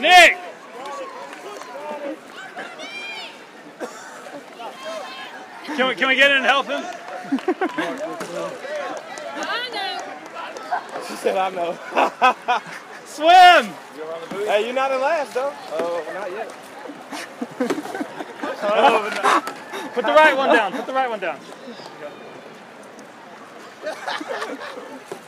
Nick! Can we, can we get in and help him? I know. She said, I know. Swim! Hey, you're not in last, though. Oh, uh, not yet. oh, no. Put the right one down. Put the right one down.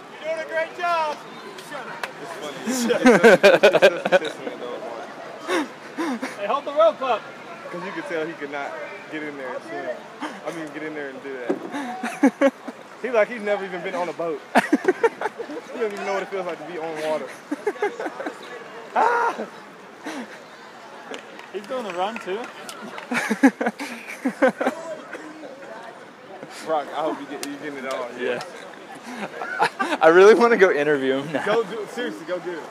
You're doing a great job. Shut up! It's funny. Hey, hold the rope up. Because you could tell he could not get in there and swim. I mean, get in there and do that. He's like he's never even been on a boat. he doesn't even know what it feels like to be on water. He's doing the run too. Brock, I hope you get you getting it all. Yeah. I really want to go interview him now. Go do seriously, go do it.